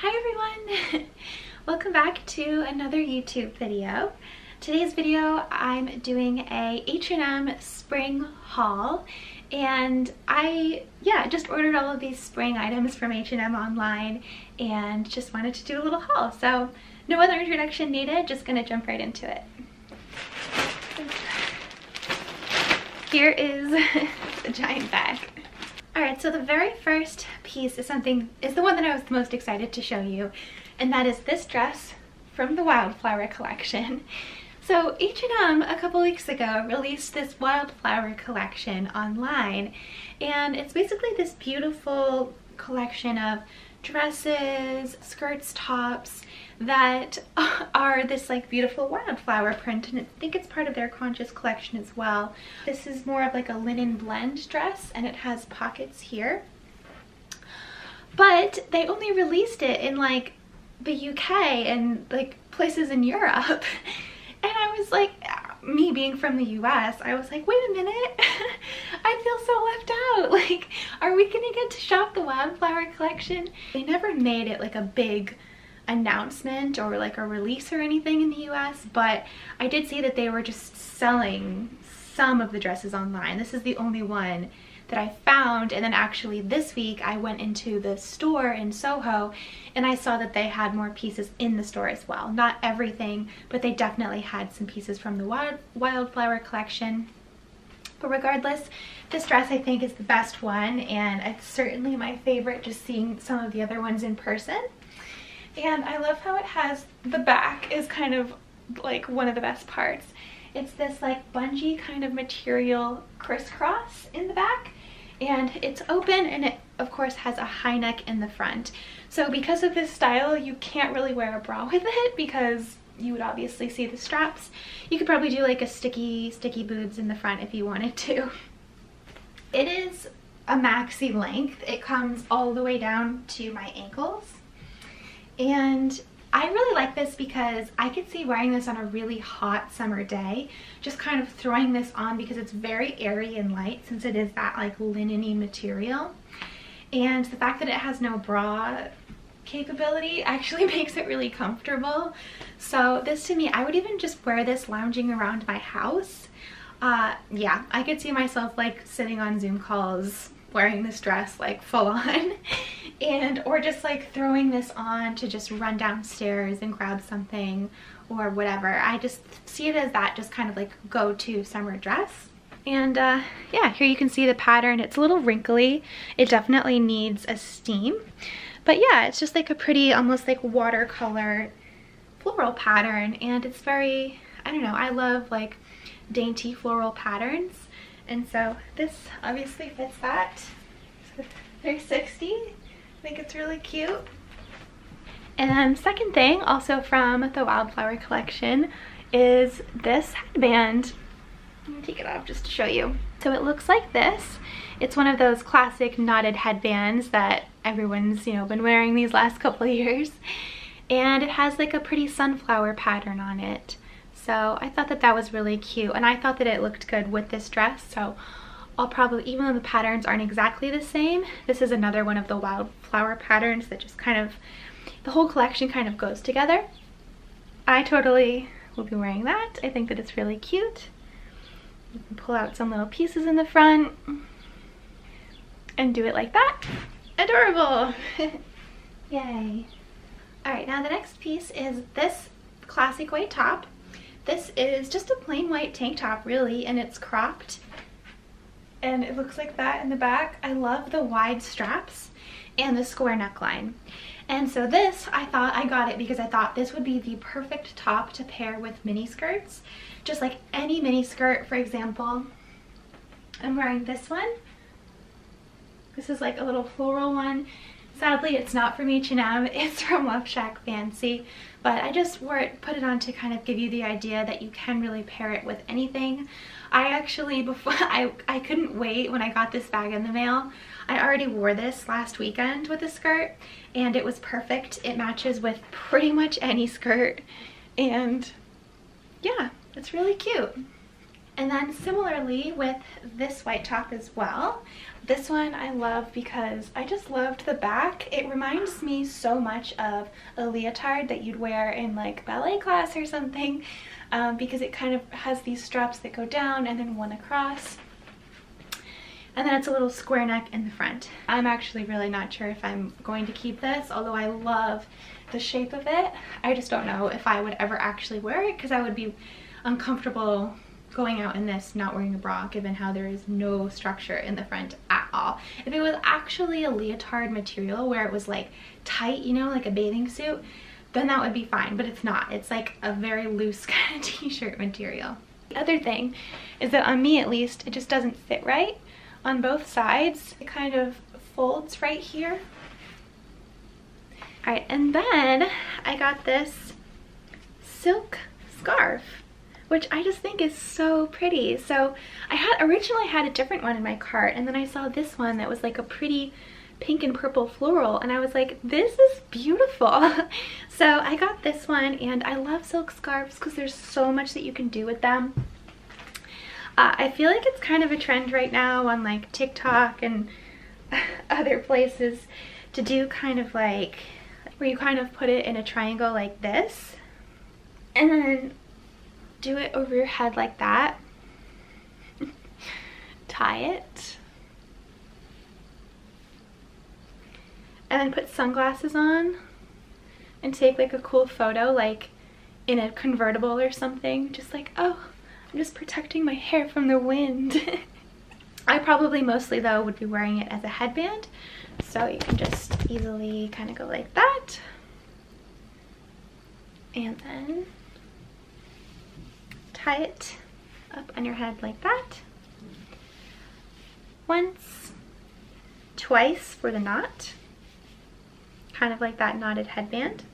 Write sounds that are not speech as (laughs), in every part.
Hi everyone! (laughs) Welcome back to another YouTube video. Today's video I'm doing a H&M spring haul and I, yeah, just ordered all of these spring items from H&M online and just wanted to do a little haul. So no other introduction needed, just gonna jump right into it. Here is (laughs) the giant bag. Alright, so the very first piece is something, is the one that I was most excited to show you, and that is this dress from the Wildflower collection. (laughs) So H&M a couple weeks ago released this Wildflower collection online, and it's basically this beautiful collection of dresses, skirts, tops that (laughs) are this like beautiful wildflower print and I think it's part of their conscious collection as well. This is more of like a linen blend dress and it has pockets here. But they only released it in like the UK and like places in Europe. (laughs) And I was like, me being from the US, I was like, wait a minute, (laughs) I feel so left out. (laughs) Like, are we gonna get to shop the Wildflower collection? They never made it like a big announcement or like a release or anything in the US, but I did see that they were just selling some of the dresses online. This is the only one that I found and then actually this week I went into the store in Soho and I saw that they had more pieces in the store as well. Not everything, but they definitely had some pieces from the wild, Wildflower collection. But regardless, this dress I think is the best one and it's certainly my favorite just seeing some of the other ones in person. And I love how it has, the back is kind of like one of the best parts. It's this like bungee kind of material crisscross in the back and it's open and it of course has a high neck in the front. So because of this style, you can't really wear a bra with it because you would obviously see the straps. You could probably do like a sticky, sticky boobs in the front if you wanted to. It is a maxi length. It comes all the way down to my ankles. And I really like this because I could see wearing this on a really hot summer day, just kind of throwing this on because it's very airy and light since it is that like linen material. And the fact that it has no bra capability (laughs) actually (laughs) makes it really comfortable. So this to me, I would even just wear this lounging around my house. Uh, yeah, I could see myself like sitting on Zoom calls wearing this dress like full on (laughs) and or just like throwing this on to just run downstairs and grab something or whatever. I just see it as that just kind of like go-to summer dress. And uh, yeah, here you can see the pattern. It's a little wrinkly. It definitely needs a steam. But yeah, it's just like a pretty, almost like watercolor floral pattern. And it's very, I don't know, I love like dainty floral patterns. And so this obviously fits that. So 360. I think it's really cute. And second thing, also from the Wildflower collection, is this headband. Let me take it off just to show you. So it looks like this. It's one of those classic knotted headbands that everyone's, you know, been wearing these last (laughs) couple of years. And it has like a pretty sunflower pattern on it. So I thought that that was really cute and I thought that it looked good with this dress. So I'll probably, even though the patterns aren't exactly the same, this is another one of the wildflower patterns that just kind of, the whole collection kind of goes together. I totally will be wearing that. I think that it's really cute. You can pull out some little pieces in the front and do it like that. Adorable! (laughs) Yay. Alright, now the next piece is this classic white top. This is just a plain white tank top really and it's cropped and it looks like that in the back. I love the wide straps and the square neckline. And so this, I thought I got it because I thought this would be the perfect top to pair with mini skirts. Just like any mini skirt, for example. I'm wearing this one. This is like a little floral one. Sadly, it's not from H&M, (laughs) it's from Love Shack Fancy, but I just wore it, put it on to kind of give you the idea that you can really pair it with anything. I actually, before, (laughs) I, I couldn't wait when I got this bag in the mail. I already wore this last weekend with a skirt, and it was perfect. It matches with pretty much any skirt, and yeah, it's really cute. And then similarly with this white top as well. This one I love because I just loved the back. It reminds me so much of a leotard that you'd wear in like ballet class or something um, because it kind of has these straps that go down and then one across. And then it's a little square neck in the front. I'm actually really not sure if I'm going to keep this, although I love the shape of it. I just don't know if I would ever actually wear it because I would be uncomfortable going out in this not wearing a bra given how there is no structure in the front at all. If it was actually a leotard material where it was like tight, you know, like a bathing suit, then that would be fine, but it's not. It's like a very loose (laughs) kind of t-shirt material. The other thing is that on me at least, it just doesn't fit right on both sides. It kind of folds right here. All right, and then I got this silk scarf which I just think is so pretty. So I had originally had a different one in my cart and then I saw this one that was like a pretty pink and purple floral and I was like this is beautiful. (laughs) So I got this one and I love silk scarves because there's so much that you can do with them. Uh, I feel like it's kind of a trend right now on like TikTok and (laughs) other places to do kind of like where you kind of put it in a triangle like this. And then do it over your head like that. Tie it. And then put sunglasses on and take like a cool photo like in a convertible or something. Just like, oh, I'm just protecting my hair from the wind. (laughs) I probably mostly though would be wearing it as a headband. So you can just easily kind of go like that. And then tie it up on your head like that. Once, twice for the knot, kind of like that knotted headband.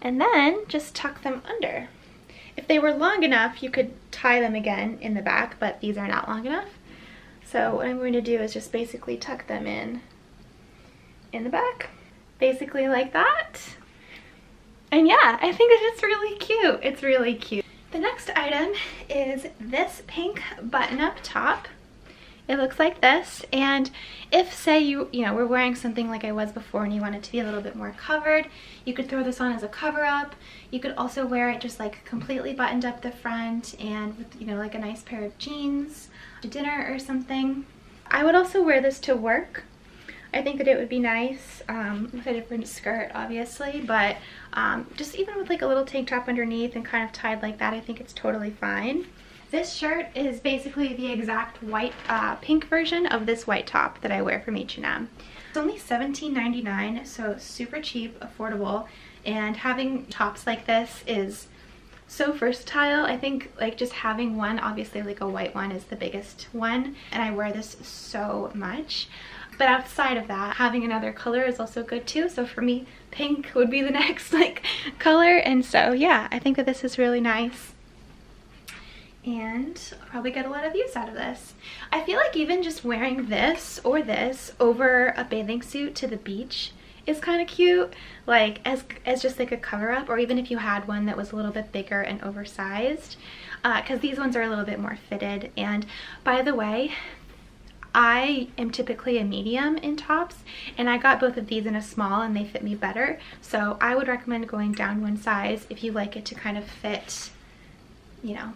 And then just tuck them under. If they were long enough, you could tie them again in the back, but these are not long enough. So what I'm going to do is just basically tuck them in in the back. Basically like that. And yeah, I think it's really cute. It's really cute. The next item is this pink button-up top. It looks like this, and if, say, you you know, were wearing something like I was before and you wanted to be a little bit more covered, you could throw this on as a cover-up. You could also wear it just like completely buttoned up the front and with, you know, like a nice pair of jeans to dinner or something. I would also wear this to work. I think that it would be nice um, with a different skirt, obviously, but um, just even with like a little tank top underneath and kind of tied like that, I think it's totally fine. This shirt is basically the exact white, uh, pink version of this white top that I wear from H&M. It's only $17.99, so super cheap, affordable, and having tops like this is so versatile. I think like just having one, obviously like a white one is the biggest one, and I wear this so much. But outside of that, having another color is also good too. So for me, pink would be the (laughs) next like color. And so yeah, I think that this is really nice. And I'll probably get a lot of use out of this. I feel like even just wearing this or this over a bathing suit to the beach is kind of cute like as as just like a cover up or even if you had one that was a little bit bigger and oversized because uh, these ones are a little bit more fitted and by the way I am typically a medium in tops and I got both of these in a small and they fit me better. So I would recommend going down one size if you like it to kind of fit, you know,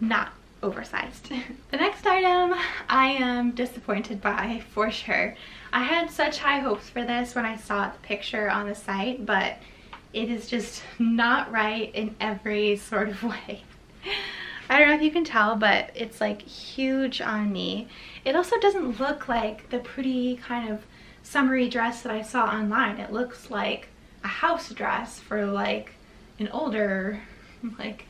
not oversized. (laughs) the next item I am disappointed by for sure. I had such high hopes for this when I saw the picture on the site, but it is just not right in every sort of (laughs) way. I don't know if you can tell, but it's like huge on me. It also doesn't look like the pretty kind of summery dress that I saw online. It looks like a house dress for like an older, (laughs) like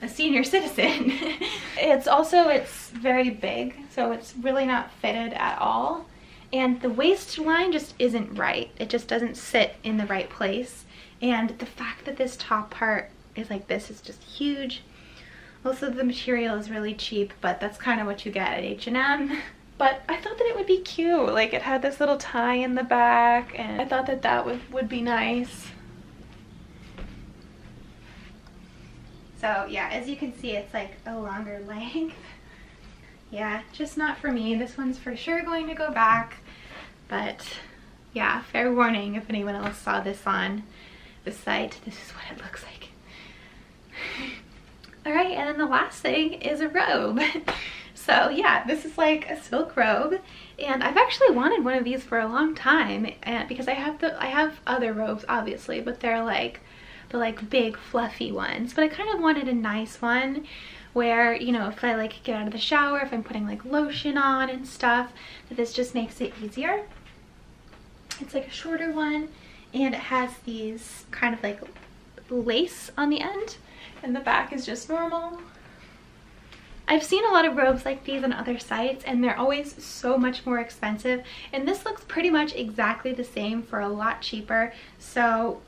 a senior citizen. (laughs) it's also, it's very big, so it's really not fitted at all. And the waistline just isn't right. It just doesn't sit in the right place. And the fact that this top part is like this is just huge. Also the material is really cheap, but that's kind of what you get at H&M. But I thought that it would be cute. Like it had this little tie in the back and I thought that that would, would be nice. So yeah, as you can see, it's like a longer (laughs) length. yeah, just not for me. This one's for sure going to go back. But yeah, fair warning if anyone else saw this on the site, this is what it looks like. All right, and then the last thing is a robe. (laughs) so yeah, this is like a silk robe and I've actually wanted one of these for a long time and because I have the I have other robes obviously, but they're like the like big fluffy ones. But I kind of wanted a nice one where, you know, if I like get out of the shower, if I'm putting like lotion on and stuff, that this just makes it easier. It's like a shorter one and it has these kind of like lace on the end and the back is just normal. I've seen a lot of robes like these on other sites and they're always so much more expensive and this looks pretty much exactly the same for a lot cheaper. So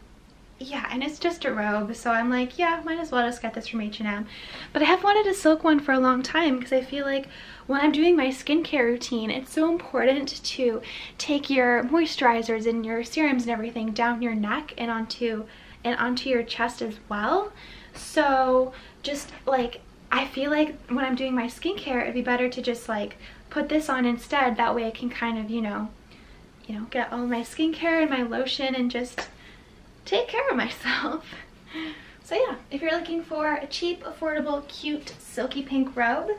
yeah and it's just a robe so I'm like yeah might as well just get this from H&M but I have wanted a silk one for a long time because I feel like when I'm doing my skincare routine it's so important to take your moisturizers and your serums and everything down your neck and onto and onto your chest as well so just like I feel like when I'm doing my skincare it'd be better to just like put this on instead that way I can kind of you know you know get all my skincare and my lotion and just take care of myself. (laughs) So yeah, if you're looking for a cheap, affordable, cute, silky pink robe,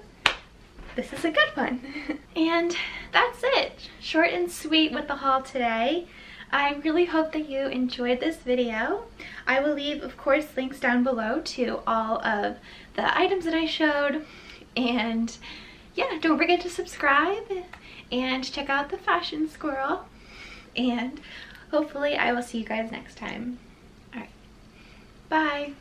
this is a good one. (laughs) and that's it. Short and sweet with the haul today. I really hope that you enjoyed this video. I will leave, of course, links down below to all of the items that I showed. And yeah, don't forget to subscribe and check out the Fashion Squirrel. And hopefully I will see you guys next time. Alright, bye!